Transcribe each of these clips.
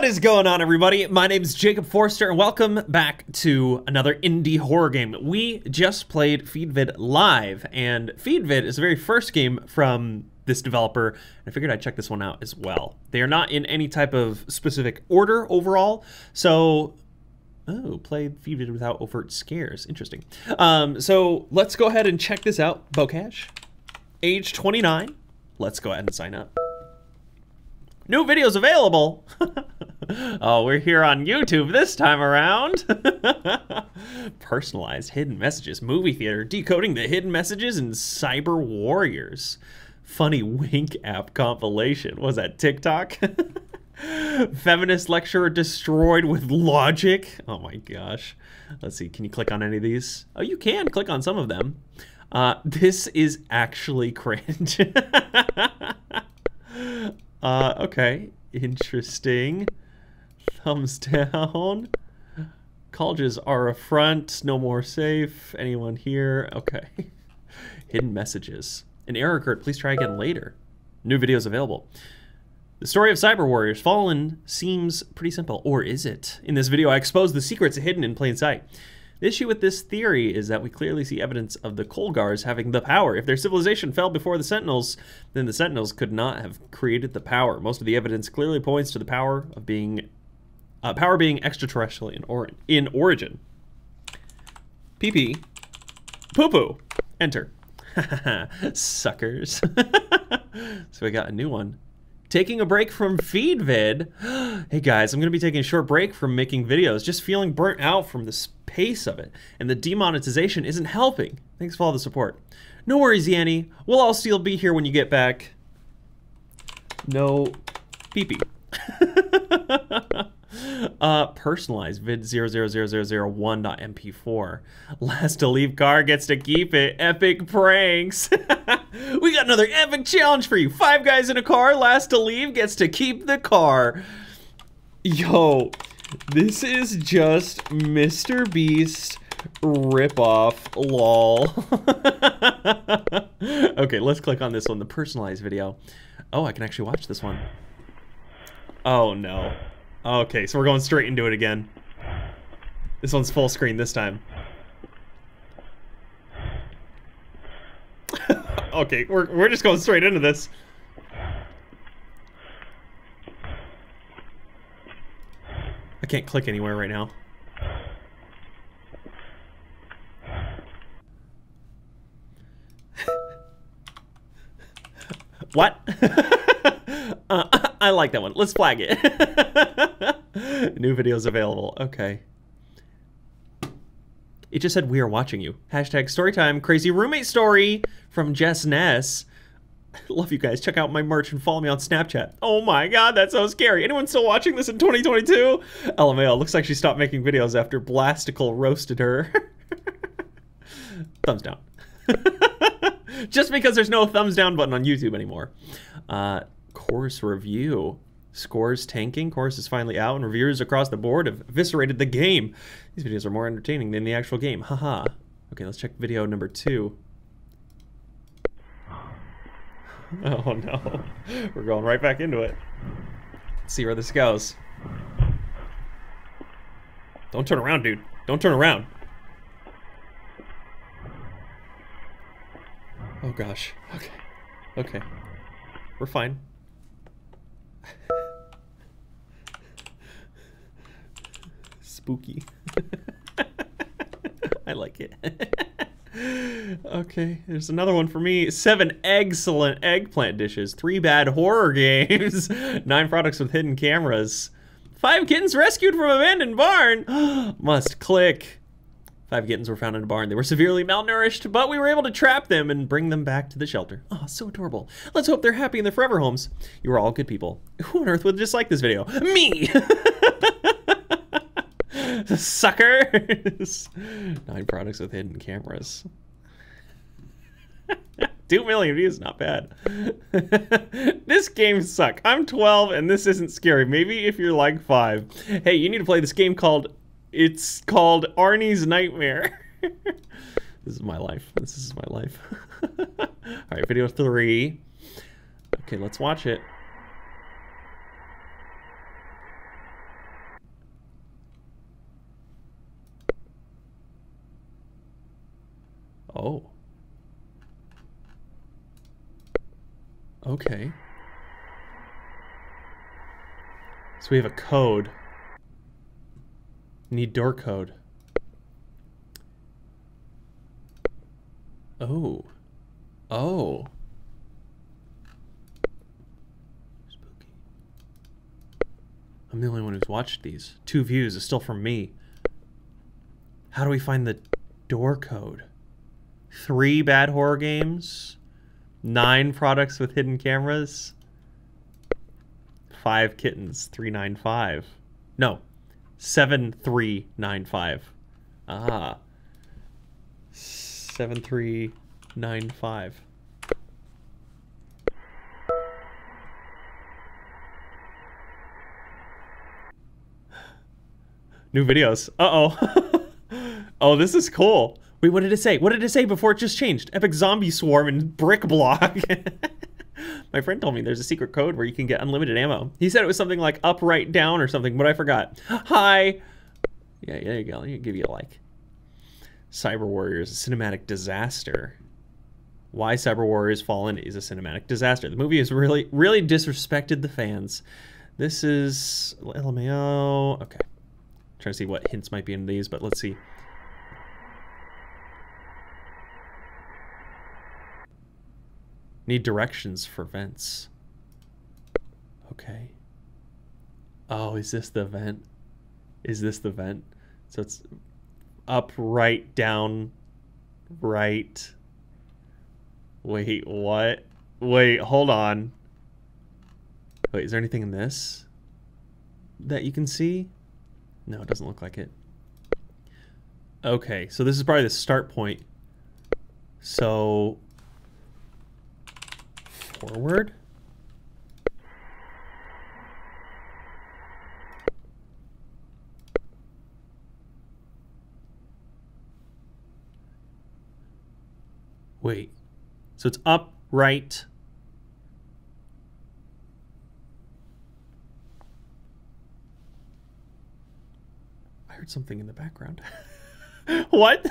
What is going on, everybody? My name is Jacob Forster, and welcome back to another indie horror game. We just played Feedvid Live, and Feedvid is the very first game from this developer. I figured I'd check this one out as well. They are not in any type of specific order overall, so Oh, played Feedvid without overt scares. Interesting. Um, so let's go ahead and check this out. Bocash, age 29. Let's go ahead and sign up. New videos available. oh, we're here on YouTube this time around. Personalized hidden messages, movie theater, decoding the hidden messages in Cyber Warriors. Funny wink app compilation. Was that TikTok? Feminist lecturer destroyed with logic. Oh my gosh. Let's see. Can you click on any of these? Oh, you can click on some of them. Uh, this is actually cringe. Uh, okay, interesting. Thumbs down. Colleges are a front, no more safe. Anyone here? Okay. Hidden messages. An error occurred, please try again later. New videos available. The story of Cyber Warriors Fallen seems pretty simple, or is it? In this video, I expose the secrets hidden in plain sight. The issue with this theory is that we clearly see evidence of the Kolgars having the power. If their civilization fell before the Sentinels, then the Sentinels could not have created the power. Most of the evidence clearly points to the power of being uh, power being extraterrestrial in, or in origin. PP. Poo poo. Enter. Suckers. so we got a new one taking a break from FeedVid. hey guys, I'm going to be taking a short break from making videos, just feeling burnt out from the pace of it, and the demonetization isn't helping. Thanks for all the support. No worries, Yanny. We'll all still be here when you get back. No peepee. uh, personalized vid 00001.mp4. Last to leave car gets to keep it. Epic pranks. we got another epic challenge for you. Five guys in a car. Last to leave gets to keep the car. Yo, this is just Mr. Beast ripoff lol. okay, let's click on this one, the personalized video. Oh, I can actually watch this one. Oh no. Okay, so we're going straight into it again. This one's full screen this time. okay, we're, we're just going straight into this. I can't click anywhere right now. what? uh, I like that one. Let's flag it. New videos available. Okay. It just said, we are watching you. Hashtag storytime, crazy roommate story from Jess Ness. Love you guys. Check out my merch and follow me on Snapchat. Oh my god, that's so scary. Anyone still watching this in 2022? LMAO, looks like she stopped making videos after Blastical roasted her. thumbs down. Just because there's no thumbs down button on YouTube anymore. Uh, course review. Scores tanking. Course is finally out, and reviewers across the board have eviscerated the game. These videos are more entertaining than the actual game. Haha. okay, let's check video number two. Oh no. We're going right back into it. Let's see where this goes. Don't turn around, dude. Don't turn around. Oh gosh. Okay. Okay. We're fine. Spooky. I like it. okay, there's another one for me. Seven excellent eggplant dishes. Three bad horror games. Nine products with hidden cameras. Five kittens rescued from abandoned barn. Must click. Five kittens were found in a barn. They were severely malnourished, but we were able to trap them and bring them back to the shelter. Oh, so adorable. Let's hope they're happy in their forever homes. You are all good people. Who on earth would dislike this video? Me! Suckers! Nine products with hidden cameras. Two million views, not bad. this game suck. I'm 12 and this isn't scary. Maybe if you're like five. Hey, you need to play this game called it's called Arnie's Nightmare. this is my life. This is my life. All right, video three. Okay, let's watch it. Oh. Okay. So we have a code. Need door code. Oh. Oh. Spooky. I'm the only one who's watched these. Two views is still from me. How do we find the door code? Three bad horror games? Nine products with hidden cameras? Five kittens, 395. No, 7395. Ah. 7395. New videos. Uh-oh. oh, this is cool. Wait, what did it say? What did it say before it just changed? Epic zombie swarm and brick block. My friend told me there's a secret code where you can get unlimited ammo. He said it was something like up, right, down or something, but I forgot. Hi. Yeah, there you go. Give you a like. Cyber Warriors, a cinematic disaster. Why Cyber Warriors Fallen is a cinematic disaster. The movie has really, really disrespected the fans. This is LMAO. Okay. trying to see what hints might be in these, but let's see. Need directions for vents. Okay. Oh, is this the vent? Is this the vent? So it's up, right, down, right. Wait, what? Wait, hold on. Wait, is there anything in this that you can see? No, it doesn't look like it. Okay, so this is probably the start point. So forward. Wait. So it's up, right. I heard something in the background. what?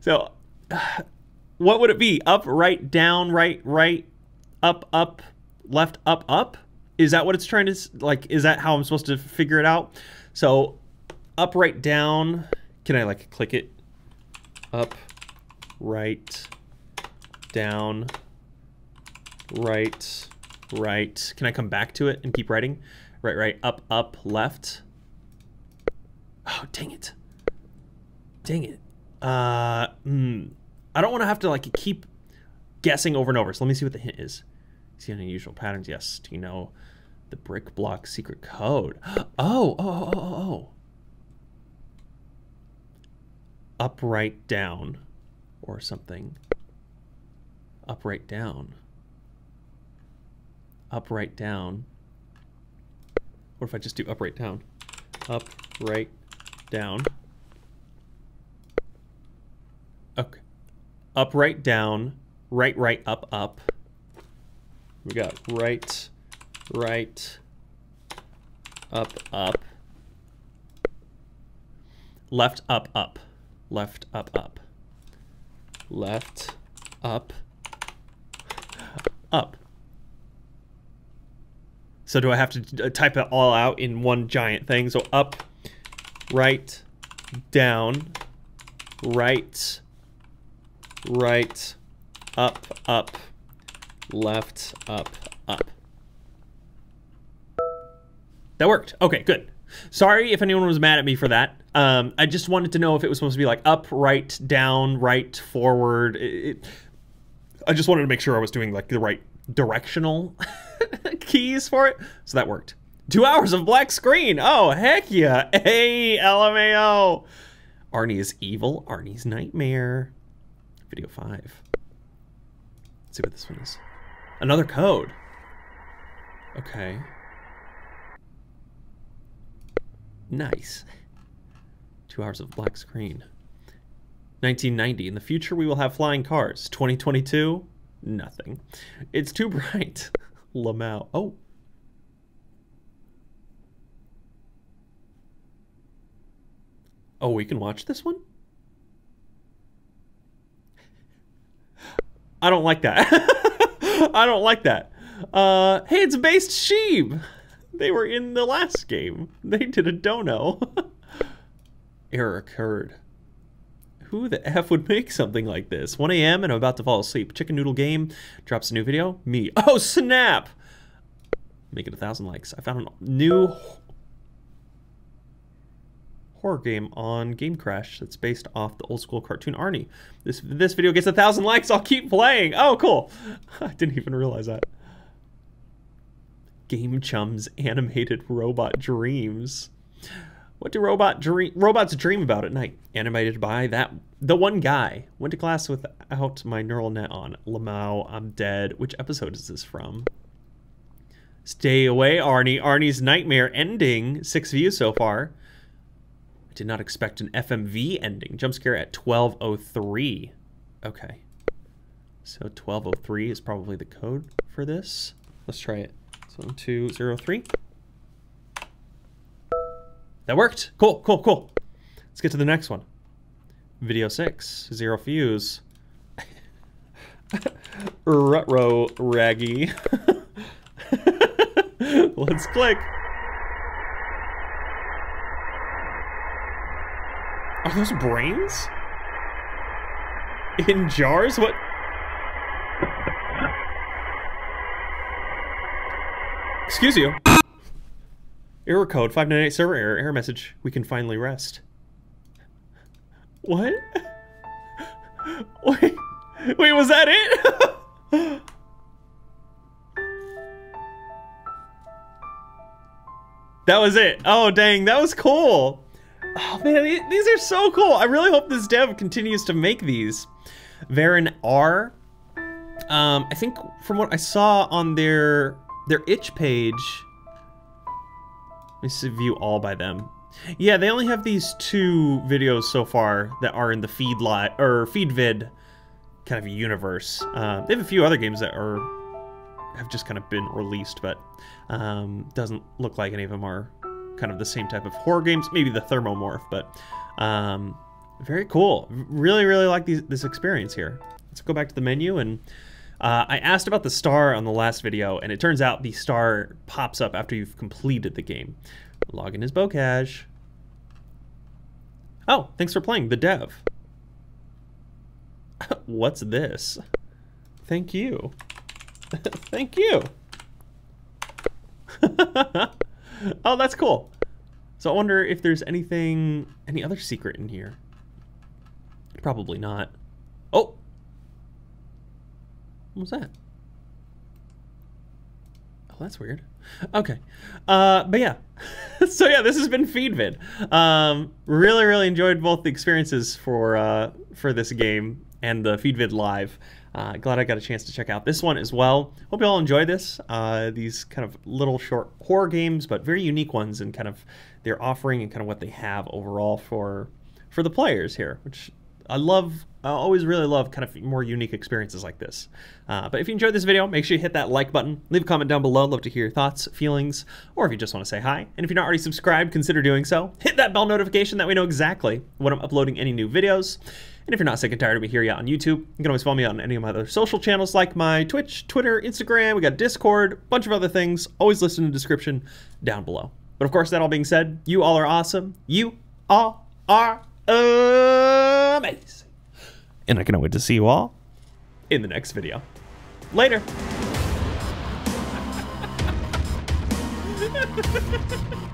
So, uh, what would it be? Up, right, down, right, right, up, up, left, up, up? Is that what it's trying to, like, is that how I'm supposed to figure it out? So, up, right, down. Can I, like, click it? Up, right, down, right, right. Can I come back to it and keep writing? Right, right, up, up, left. Oh, dang it. Dang it. Uh, mm, I don't want to have to like keep guessing over and over. So let me see what the hint is. See any unusual patterns? Yes. Do you know the brick block secret code? Oh, oh, oh, oh, oh. oh. Upright down or something. Upright down. Upright down. What if I just do upright down? Up, right, down. Okay. Up, right, down. Right, right, up, up. We got right, right, up, up. Left, up, up. Left, up, up. Left, up, up. So do I have to uh, type it all out in one giant thing? So up, right, down, right, right, up, up, left, up, up. That worked. Okay, good. Sorry if anyone was mad at me for that. Um, I just wanted to know if it was supposed to be like up, right, down, right, forward. It, it, I just wanted to make sure I was doing like the right directional keys for it. So that worked. Two hours of black screen. Oh, heck yeah. Hey, LMAO. Arnie is evil. Arnie's nightmare. Video five. Let's see what this one is. Another code. Okay. Nice. Two hours of black screen. 1990. In the future, we will have flying cars. 2022, nothing. It's too bright. Lamau. Oh. Oh, we can watch this one? I don't like that. I don't like that. Uh, hey, it's Based Sheep. They were in the last game. They did a dono. Error occurred. Who the F would make something like this? 1 a.m. and I'm about to fall asleep. Chicken Noodle Game drops a new video. Me. Oh, snap! Make it a thousand likes. I found a new horror game on Game Crash that's based off the old school cartoon Arnie. This this video gets a thousand likes. I'll keep playing. Oh, cool. I didn't even realize that. Game Chums animated robot dreams. What do robot dream, robots dream about at night? Animated by that the one guy. Went to class without my neural net on. Lamau, I'm dead. Which episode is this from? Stay away, Arnie. Arnie's nightmare ending. Six views so far. I did not expect an FMV ending. Jump scare at 1203. Okay. So 1203 is probably the code for this. Let's try it. So 203. That worked. Cool, cool, cool. Let's get to the next one. Video six, zero fuse. Rutro raggy. Let's click. Are those brains? In jars? What? Excuse you. Error code 598 server error. Error message. We can finally rest. What? Wait. Wait, was that it? that was it. Oh, dang. That was cool. Oh, man. These are so cool. I really hope this dev continues to make these. Varen R. Um, I think from what I saw on their their itch page, let me see, view all by them. Yeah, they only have these two videos so far that are in the feed li or feed vid kind of universe. Uh, they have a few other games that are have just kind of been released, but um, doesn't look like any of them are kind of the same type of horror games. Maybe the Thermomorph, but um, very cool. Really, really like these, this experience here. Let's go back to the menu and uh, I asked about the star on the last video, and it turns out the star pops up after you've completed the game. Login is Bocage. Oh, thanks for playing, the dev. What's this? Thank you. Thank you. oh, that's cool. So I wonder if there's anything, any other secret in here. Probably not. Oh, what was that? Oh, that's weird. Okay. Uh, but yeah. so yeah, this has been FeedVid. Um, really, really enjoyed both the experiences for uh, for this game and the FeedVid Live. Uh, glad I got a chance to check out this one as well. Hope you all enjoy this. Uh, these kind of little short horror games, but very unique ones, and kind of their offering and kind of what they have overall for for the players here, which I love, I always really love kind of more unique experiences like this. Uh, but if you enjoyed this video, make sure you hit that like button, leave a comment down below, love to hear your thoughts, feelings, or if you just want to say hi. And if you're not already subscribed, consider doing so. Hit that bell notification that we know exactly when I'm uploading any new videos. And if you're not sick and tired of me here yet on YouTube, you can always follow me on any of my other social channels like my Twitch, Twitter, Instagram, we got Discord, a bunch of other things. Always listen in the description down below. But of course, that all being said, you all are awesome. You all are amazing. And I cannot wait to see you all in the next video. Later.